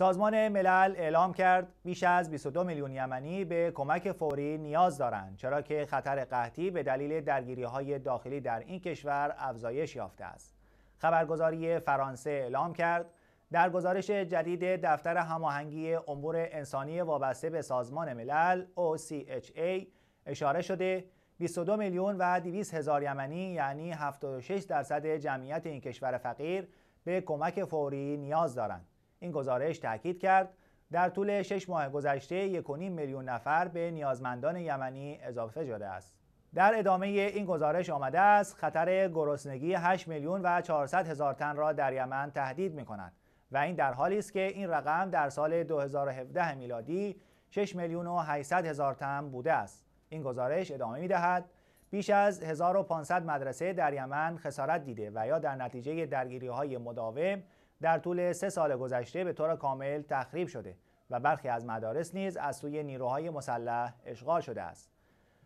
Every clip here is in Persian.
سازمان ملل اعلام کرد بیش از 22 میلیون یمنی به کمک فوری نیاز دارند چرا که خطر قحطی به دلیل درگیری های داخلی در این کشور افزایش یافته است. خبرگزاری فرانسه اعلام کرد در گزارش جدید دفتر هماهنگی امور انسانی وابسته به سازمان ملل OCHA اشاره شده 22 میلیون و 200 هزار یمنی یعنی 76 درصد جمعیت این کشور فقیر به کمک فوری نیاز دارند. این گزارش تاکید کرد در طول شش ماه گذشته 1.5 میلیون نفر به نیازمندان یمنی اضافه شده است. در ادامه این گزارش آمده است خطر گرسنگی 8 میلیون و 400 هزار تن را در یمن تهدید می کند و این در حالی است که این رقم در سال 2017 میلادی 6 میلیون و 800 هزار تن بوده است. این گزارش ادامه می دهد بیش از 1500 مدرسه در یمن خسارت دیده و یا در نتیجه درگیری های مداوم در طول سه سال گذشته به طور کامل تخریب شده و برخی از مدارس نیز از سوی نیروهای مسلح اشغال شده است.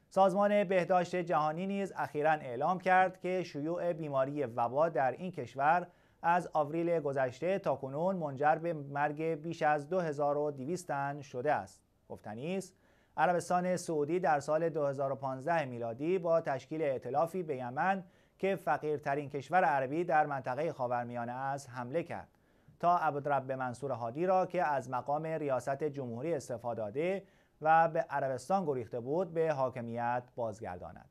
سازمان بهداشت جهانی نیز اخیرا اعلام کرد که شیوع بیماری وبا در این کشور از آوریل گذشته تا کنون منجر به مرگ بیش از 2200 تن شده است. گفتنی است عربستان سعودی در سال 2015 میلادی با تشکیل ائتلافی به یمن که فقیرترین کشور عربی در منطقه خاورمیانه است حمله کرد. تا عبدرب منصور هادی را که از مقام ریاست جمهوری استفاده داده و به عربستان گریخته بود به حاکمیت بازگرداند.